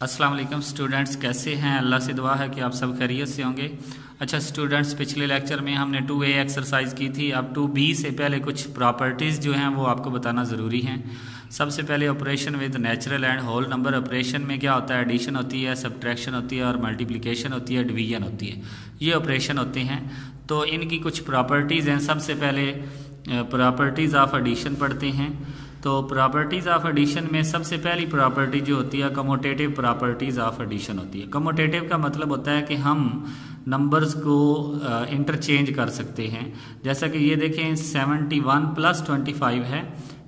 वालेकुम स्टूडेंट्स, कैसे हैं? अल्लाह से दुआ है कि आप सब खैरियत से होंगे। अच्छा स्टूडेंट्स, पिछले लेक्चर में हमने टू ए एक्सरसाइज की थी। अब टू बी से पहले कुछ प्रॉपर्टीज़ जो हैं, वो आपको बताना ज़रूरी हैं। सबसे पहले operation with natural and whole number operation में क्या होता है? एडिशन होती है सब्ट्रैक्शन होती है और मल्टीप्लिकेशन होती है डिवीज़न होती है। ये ऑपरेशन होते हैं। तो इनकी कुछ प्रॉपर्टीज़ हैं। सबसे पहले प्रॉपर्टीज़ ऑफ़ एडिशन पढ़ते हैं। तो प्रॉपर्टीज़ ऑफ़ एडिशन में सबसे पहली प्रॉपर्टी जो होती है कमोटेटिव प्रॉपर्टीज़ ऑफ़ एडिशन होती है। कमोटेटिव का मतलब होता है कि हम नंबर्स को इंटरचेंज कर सकते हैं। जैसा कि ये देखें 71 प्लस ट्वेंटी है।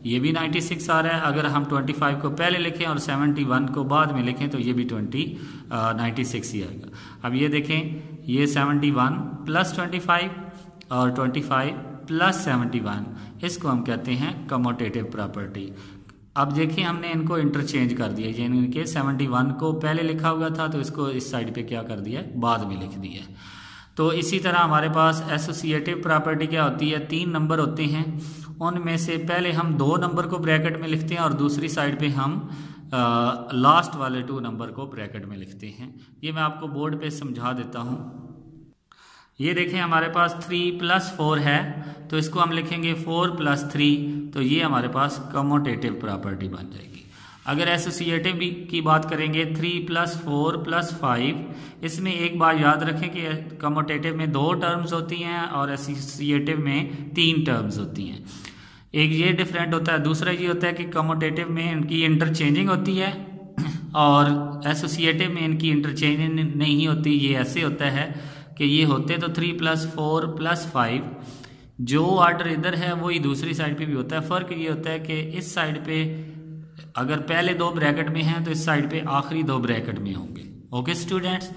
ये भी 96 आ रहा है। अगर हम 25 को पहले लिखें और 71 को बाद में लिखें तो ये भी 20 नाइन्टी सिक्स ही आएगा। अब ये देखें, ये 71 प्लस 25 और 25 प्लस 71 इसको हम कहते हैं कमोटेटिव प्रॉपर्टी अब देखिए, हमने इनको इंटरचेंज कर दिया। यानी कि 71 को पहले लिखा हुआ था तो इसको इस साइड पे क्या कर दिया? बाद में लिख दिया। तो इसी तरह हमारे पास एसोसिएटिव प्रॉपर्टी क्या होती है? तीन नंबर होते हैं। उनमें से पहले हम दो नंबर को ब्रैकेट में लिखते हैं और दूसरी साइड पे हम लास्ट वाले टू नंबर को ब्रैकेट में लिखते हैं। ये मैं आपको बोर्ड पे समझा देता हूँ। ये देखें हमारे पास थ्री प्लस फोर है तो इसको हम लिखेंगे फोर प्लस थ्री तो ये हमारे पास कमोटेटिव प्रॉपर्टी बन जाएगी। अगर एसोसिएटिव की बात करेंगे three plus four plus five इसमें एक बात याद रखें कि कमोटेटिव में दो टर्म्स होती हैं और एसोसिएटिव में तीन टर्म्स होती हैं। एक ये डिफरेंट होता है, दूसरा ये होता है कि कमोटेटिव में इनकी इंटरचेंजिंग होती है, और एसोसिएटिव में इनकी इंटरचेंजिंग नहीं होती, ये ऐसे होता है कि ये होते तो three plus four plus five जो ऑर्डर इधर है, वही दूसरी साइड पे भी होता है। फ़र्क ये होता है कि इस साइड पे, अगर पहले दो ब्रैकेट में हैं तो इस साइड पे आखिरी दो ब्रैकेट में होंगे। ओके स्टूडेंट्स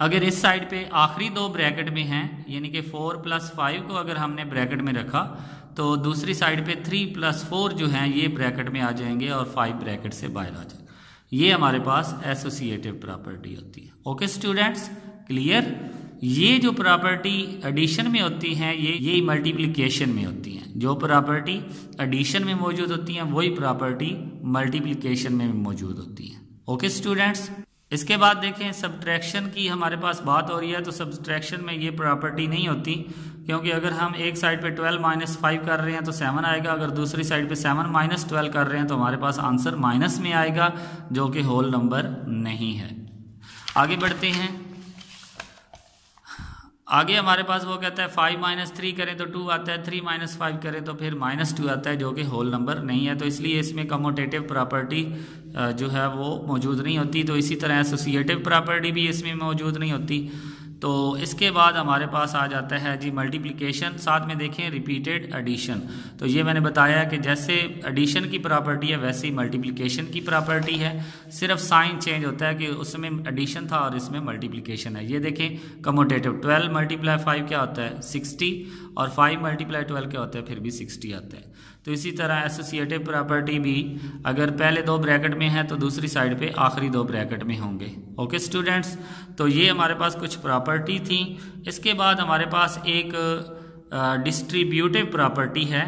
अगर इस साइड पे आखिरी दो ब्रैकेट में हैं, यानी कि फोर प्लस फाइव को अगर हमने ब्रैकेट में रखा तो दूसरी साइड पे थ्री प्लस फोर जो हैं, ये ब्रैकेट में आ जाएँगे और फाइव ब्रैकेट से बाहर आ जाएँगे। ये हमारे पास एसोसिएटिव प्रॉपर्टी होती है। Okay students clear? ये जो प्रॉपर्टी एडिशन में होती हैं, ये ये मल्टीप्लिकेशन में होती हैं। जो प्रॉपर्टी एडिशन में मौजूद होती हैं, वही प्रॉपर्टी मल्टीप्लिकेशन में मौजूद होती हैं। ओके स्टूडेंट्स इसके बाद देखें सब्ट्रैक्शन की हमारे पास बात हो रही है तो सब्ट्रैक्शन में ये प्रॉपर्टी नहीं होती, क्योंकि अगर हम एक साइड पे 12 माइनस फाइव कर रहे हैं तो 7 आएगा। अगर दूसरी साइड पे 7 माइनस ट्वेल्व कर रहे हैं तो हमारे पास आंसर माइनस में आएगा, जो कि होल नंबर नहीं है। आगे बढ़ते हैं। आगे हमारे पास वो कहता है फाइव माइनस थ्री करें तो टू आता है थ्री माइनस फाइव करें तो फिर माइनस टू आता है, जो कि होल नंबर नहीं है। तो इसलिए इसमें कमोटेटिव प्रॉपर्टी जो है वो मौजूद नहीं होती। तो इसी तरह एसोसिएटिव प्रॉपर्टी भी इसमें मौजूद नहीं होती। तो इसके बाद हमारे पास आ जाता है जी मल्टीप्लिकेशन साथ में देखें रिपीटेड एडिशन तो ये मैंने बताया कि जैसे एडिशन की प्रॉपर्टी है, वैसे ही मल्टीप्लिकेशन की प्रॉपर्टी है। सिर्फ़ साइन चेंज होता है कि उसमें एडिशन था और इसमें मल्टीप्लिकेशन है। ये देखें कमोटेटिव ट्वेल्व मल्टीप्लाई फाइव क्या होता है? सिक्सटी और फाइव मल्टीप्लाई ट्वेल्व क्या होता है? फिर भी सिक्सटी आता है। तो इसी तरह एसोसिएटिव प्रॉपर्टी भी अगर पहले दो ब्रैकेट में है तो दूसरी साइड पे आखिरी दो ब्रैकेट में होंगे। ओके स्टूडेंट्स तो ये हमारे पास कुछ प्रॉपर्टी थी। इसके बाद हमारे पास एक डिस्ट्रीब्यूटिव प्रॉपर्टी है।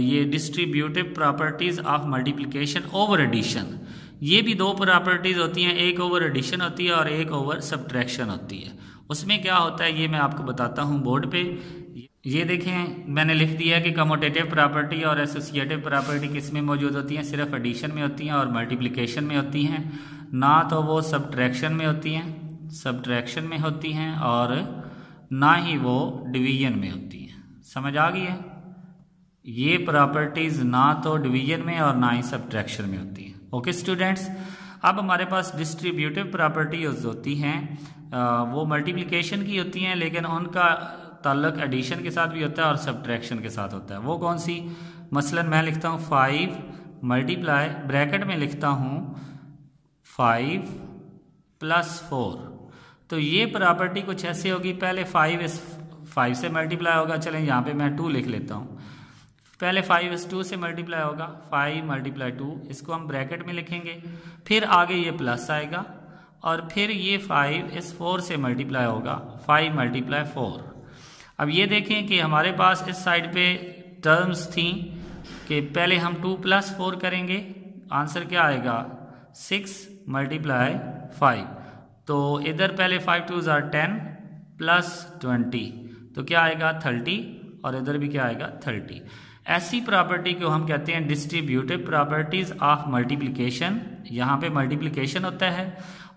ये distributive properties of multiplication over addition ये भी दो प्रॉपर्टीज़ होती हैं, एक ओवर एडिशन होती है और एक ओवर सब्ट्रैक्शन होती है। उसमें क्या होता है ये मैं आपको बताता हूँ बोर्ड पे। ये देखें, मैंने लिख दिया कि कमोटेटिव प्रॉपर्टी और एसोसिएटिव प्रॉपर्टी किसमें मौजूद होती हैं? सिर्फ़ एडिशन में होती हैं और मल्टीप्लिकेशन में होती हैं। ना तो वो सब्ट्रैक्शन में होती हैं सब्ट्रैक्शन में होती हैं और ना ही वो डिवीज़न में होती हैं। समझ आ गई है? ये प्रॉपर्टीज़ ना तो डिवीज़न में और ना ही सब्ट्रैक्शन में होती हैं। ओके स्टूडेंट्स अब हमारे पास डिस्ट्रीब्यूटिव प्रॉपर्टीज़ होती हैं। वो मल्टीप्लिकेशन की होती हैं, लेकिन उनका ताल्लुक एडिशन के साथ भी होता है और सब्ट्रैक्शन के साथ होता है। वो कौन सी? मसलन मैं लिखता हूँ फाइव मल्टीप्लाई ब्रैकेट में लिखता हूँ फाइव प्लस फोर तो ये प्रॉपर्टी कुछ ऐसी होगी, पहले फाइव इस फाइव से मल्टीप्लाई होगा। चलें, यहाँ पे मैं टू लिख लेता हूँ। पहले फाइव इस टू से मल्टीप्लाई होगा। फाइव मल्टीप्लाई टू इसको हम ब्रैकेट में लिखेंगे। फिर आगे ये प्लस आएगा और फिर ये फाइव इस फोर से मल्टीप्लाई होगा। फाइव मल्टीप्लाई फोर अब ये देखें कि हमारे पास इस साइड पे टर्म्स थी कि पहले हम टू प्लस फोर करेंगे आंसर क्या आएगा? सिक्स मल्टीप्लाई फाइव तो इधर पहले फाइव टू ज़ार टेन प्लस ट्वेंटी तो क्या आएगा? थर्टी और इधर भी क्या आएगा? थर्टी। ऐसी प्रॉपर्टी को हम कहते हैं डिस्ट्रीब्यूटिव प्रॉपर्टीज़ ऑफ़ मल्टीप्लिकेशन यहाँ पे मल्टीप्लिकेशन होता है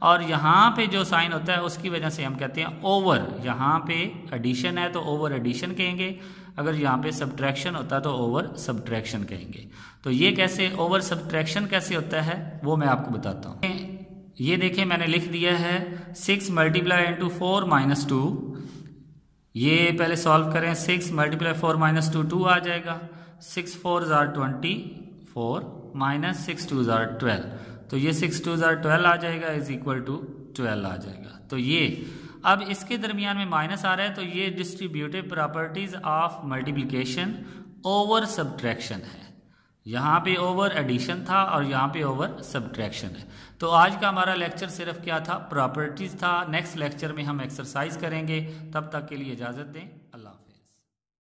और यहाँ पे जो साइन होता है उसकी वजह से हम कहते हैं ओवर यहाँ पे एडिशन है तो ओवर एडिशन कहेंगे। अगर यहाँ पे सब्ट्रैक्शन होता है तो ओवर सब्ट्रैक्शन कहेंगे। तो ये कैसे ओवर सब्ट्रैक्शन कैसे होता है, वो मैं आपको बताता हूँ। ये देखें मैंने लिख दिया है six multiply into four minus two ये पहले सॉल्व करें six multiply four minus two two आ जाएगा। सिक्स फोर ज़ार twenty four minus six two ज़ार ट्वेल्व तो ये सिक्स टू ज़ार ट्वेल्व आ जाएगा इज़ इक्वल टू ट्वेल्व आ जाएगा। तो ये, अब इसके दरमियान में माइनस आ रहा है तो ये distributive properties of multiplication over subtraction है। यहाँ पे ओवर एडिशन था और यहाँ पे ओवर सब्ट्रैक्शन है। तो आज का हमारा लेक्चर सिर्फ़ क्या था? प्रॉपर्टीज़ था। नेक्स्ट लेक्चर में हम एक्सरसाइज करेंगे। तब तक के लिए इजाज़त दें।